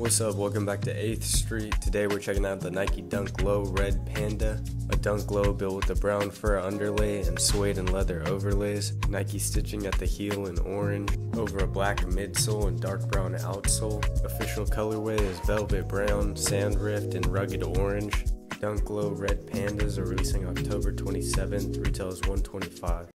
What's up? Welcome back to 8th Street. Today we're checking out the Nike Dunk Low Red Panda, a Dunk Low built with a brown fur underlay and suede and leather overlays, Nike stitching at the heel in orange, over a black midsole and dark brown outsole. Official colorway is velvet brown, sand rift, and rugged orange. Dunk Low Red Pandas are releasing October 27th, retail is 125